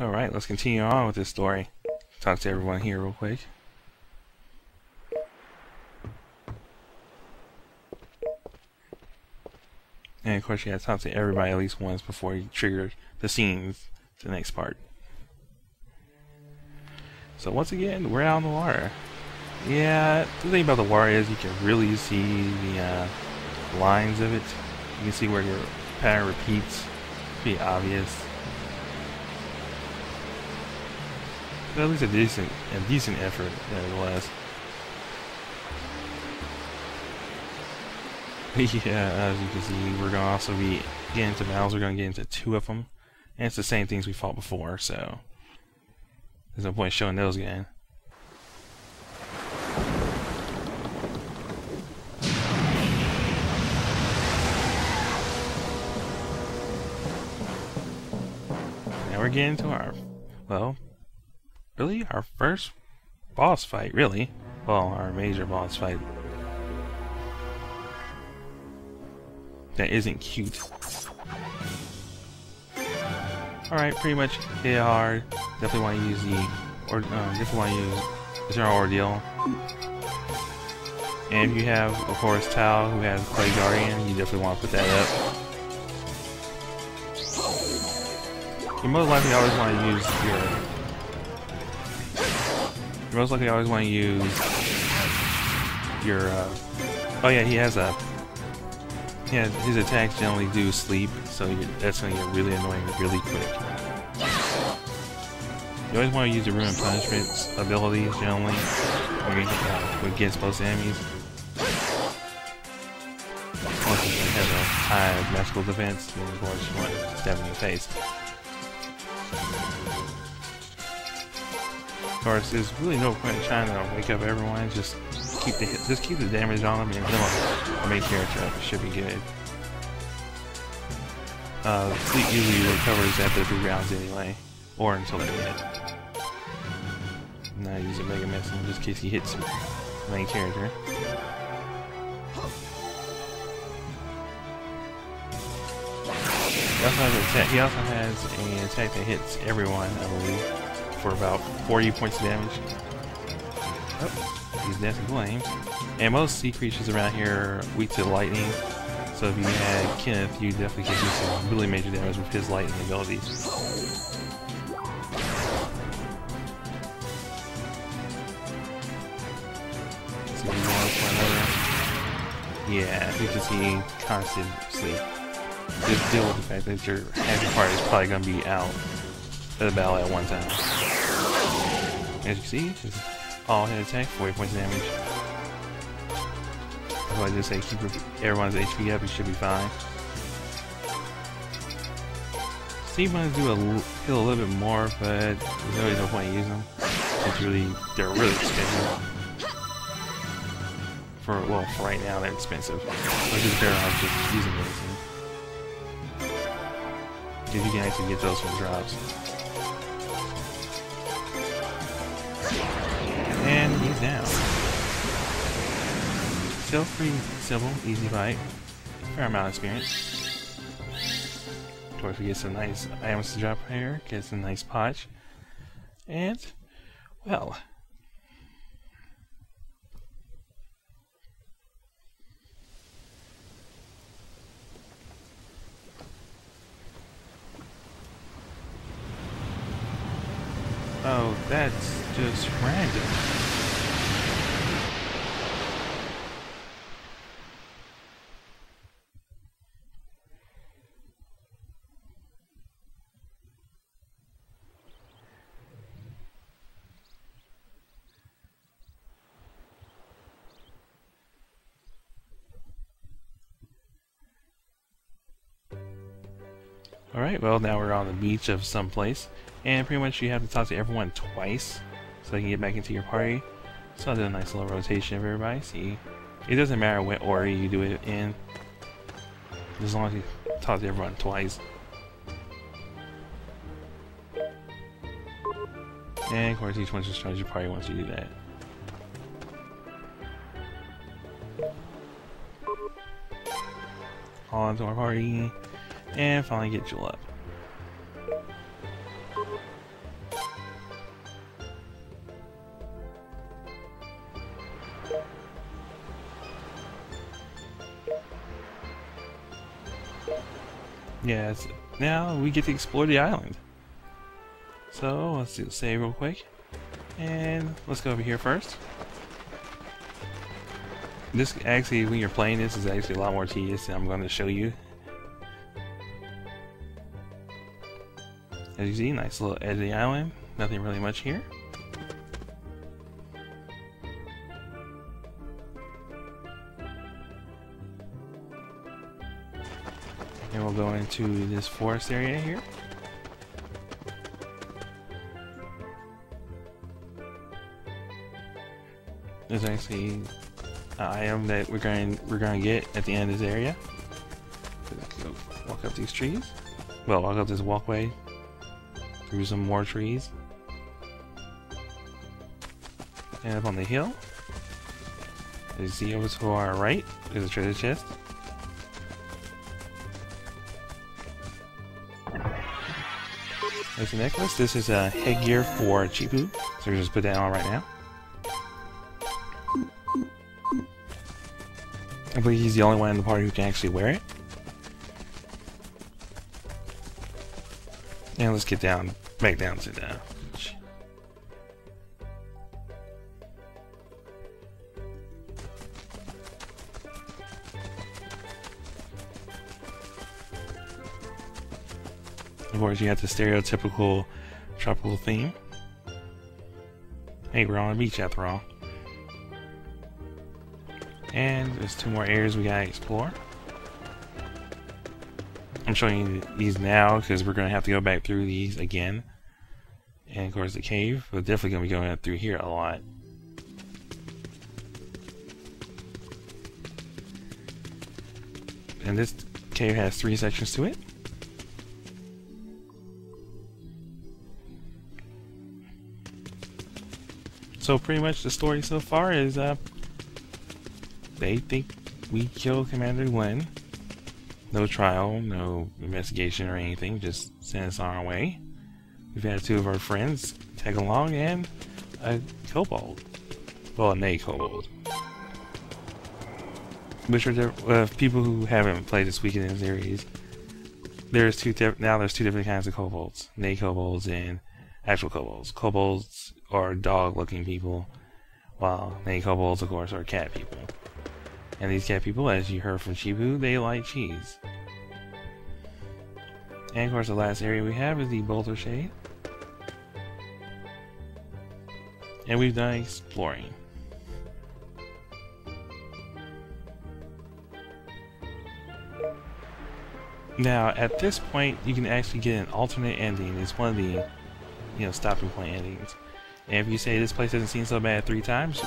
Alright, let's continue on with this story. Talk to everyone here real quick. And of course you gotta talk to everybody at least once before you trigger the scenes to the next part. So once again, we're out on the water. Yeah, the thing about the water is you can really see the uh, lines of it. You can see where your pattern repeats. Pretty obvious. But at least a decent, a decent effort nevertheless. yeah, as you can see, we're gonna also be getting into battles. We're gonna get into two of them, and it's the same things we fought before. So there's no point showing those again. Now we're getting to our, well, really our first boss fight, really. Well, our major boss fight. That isn't cute. Alright, pretty much hit hard. Definitely want to use the, or uh, definitely want to use Eternal Ordeal. And if you have, of course, Tal, who has Clay Guardian, you definitely want to put that up. You most likely always want to use your you most likely always want to use your, uh, oh yeah, he has a, yeah, his attacks generally do sleep, so that's going to get really annoying really quick. You always want to use the Rune Punishment's abilities generally when you, uh, against most enemies. He has a high magical defense, then of course you want to stab in the face. Course, there's really no point in trying to wake up everyone. Just keep the hit, just keep the damage on them, and then our main character should be good. Uh, sleep usually recovers after three rounds anyway, or until they're dead. Now use a Mega Missile just in case he hits the main character. He also has, he also has an attack that hits everyone, I believe for about 40 points of damage. Oh, he's dancing flames. And most sea creatures around here are weak to lightning. So if you had Kenneth, you definitely could do some really major damage with his lightning abilities. Yeah, you can see constant sleep. Just deal with the fact that your heavy part is probably going to be out the battle at one time. As you see, his all hit attack, 40 points of damage. That's why I just say keep everyone's HP up, you should be fine. Steve to do a heal a little bit more, but there's really no point in using them. It's really they're really expensive. For well, for right now they're expensive. Which is better off just using those. If you can actually get those from drops. Still pretty simple, easy fight. Fair amount of experience. Of course, we get some nice items to drop here, get some nice potch. And, well, Oh, that's just random. Alright, well now we're on the beach of some place. And pretty much you have to talk to everyone twice so you can get back into your party. So I did a nice little rotation of everybody. See, it doesn't matter what order you do it in, as long as you talk to everyone twice. And of course each one just joins your party once you do that. All into our party, and finally get Jill up. Yes, now we get to explore the island. So, let's do save real quick. And let's go over here first. This actually, when you're playing this, is actually a lot more tedious than I'm going to show you As you see, nice little edge of the island. Nothing really much here. And we'll go into this forest area here. There's actually an item that we're going we're going to get at the end of this area. walk up these trees. Well, walk up this walkway through some more trees. And up on the hill. You see over to our right, there's a treasure chest. There's a necklace. This is a headgear for Chiepoo. So we just put that on right now. I believe he's the only one in the party who can actually wear it. And let's get down, back down to the Of course, you have the stereotypical tropical theme. Hey, we're on a beach after all. And there's two more areas we gotta explore. I'm showing you these now because we're gonna have to go back through these again. And of course the cave, we're definitely gonna be going up through here a lot. And this cave has three sections to it. So pretty much the story so far is uh, they think we killed Commander Glen. No trial, no investigation or anything, just send us on our way. We've had two of our friends tag along and a kobold. Well, a nay kobold. Which are uh, people who haven't played this weekend in the series. There's two now. There's two different kinds of kobolds: nay kobolds and actual kobolds. Kobolds are dog-looking people, while nay kobolds, of course, are cat people. And these cat people, as you heard from Chiepoo, they like cheese. And of course the last area we have is the Boulder Shade. And we've done exploring. Now, at this point, you can actually get an alternate ending. It's one of the, you know, stopping point endings. And if you say this place doesn't seem so bad three times,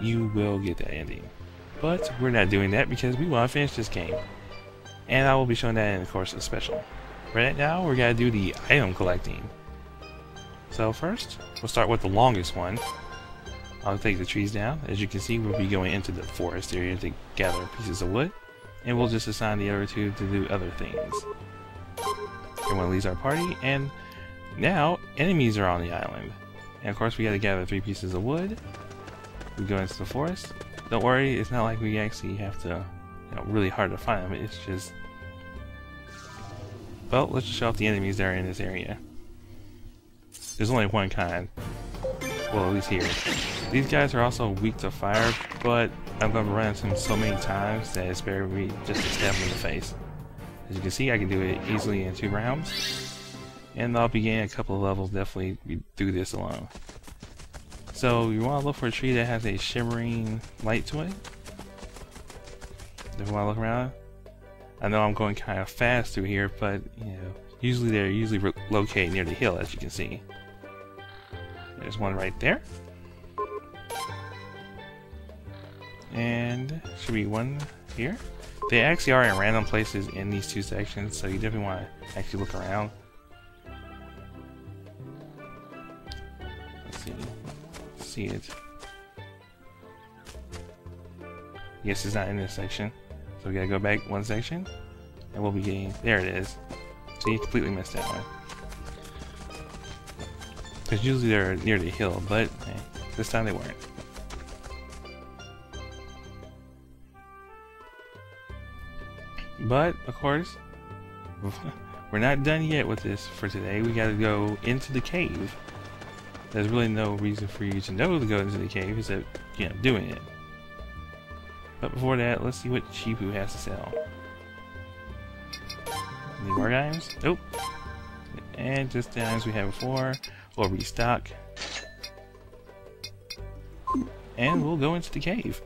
you will get that ending. But we're not doing that because we want to finish this game. And I will be showing that in the course of the special. Right now, we're going to do the item collecting. So first, we'll start with the longest one. I'll take the trees down. As you can see, we'll be going into the forest area to gather pieces of wood. And we'll just assign the other two to do other things. Everyone leaves our party, and now enemies are on the island. And of course, we got to gather three pieces of wood. We go into the forest, don't worry, it's not like we actually have to, you know, really hard to find them. It's just... Well, let's just show off the enemies that are in this area. There's only one kind. Well, at least here. These guys are also weak to fire, but I'm going to run into them so many times that it's better me just to stab them in the face. As you can see, I can do it easily in two rounds. And I'll begin a couple of levels definitely do this alone. So you want to look for a tree that has a shimmering light to it. If you want to look around, I know I'm going kind of fast through here, but you know, usually they're usually located near the hill, as you can see. There's one right there. And should be one here. They actually are in random places in these two sections, so you definitely want to actually look around. See it. Yes, it's not in this section. So we gotta go back one section, and we'll be getting... There it is. So you completely missed that one. Because usually they're near the hill, but hey, this time they weren't. But, of course, we're not done yet with this for today. We gotta go into the cave. There's really no reason for you to know to go into the cave except, you know, doing it. But before that, let's see what Chiepoo has to sell. Any more items? Nope. And just the items we had before. We'll restock. And we'll go into the cave.